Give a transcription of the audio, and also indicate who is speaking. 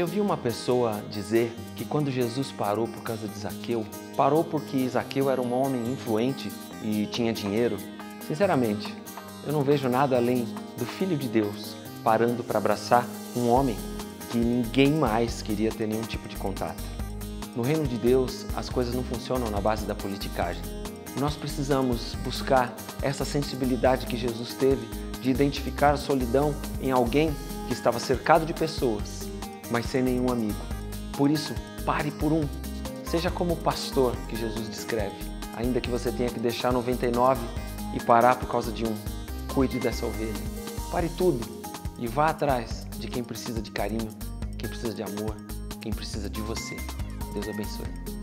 Speaker 1: Eu vi uma pessoa dizer que quando Jesus parou por causa de Zaqueu, parou porque Zaqueu era um homem influente e tinha dinheiro. Sinceramente, eu não vejo nada além do Filho de Deus parando para abraçar um homem que ninguém mais queria ter nenhum tipo de contato. No reino de Deus, as coisas não funcionam na base da politicagem. Nós precisamos buscar essa sensibilidade que Jesus teve de identificar a solidão em alguém que estava cercado de pessoas mas sem nenhum amigo. Por isso, pare por um. Seja como o pastor que Jesus descreve, ainda que você tenha que deixar 99 e parar por causa de um. Cuide dessa ovelha. Pare tudo e vá atrás de quem precisa de carinho, quem precisa de amor, quem precisa de você. Deus abençoe.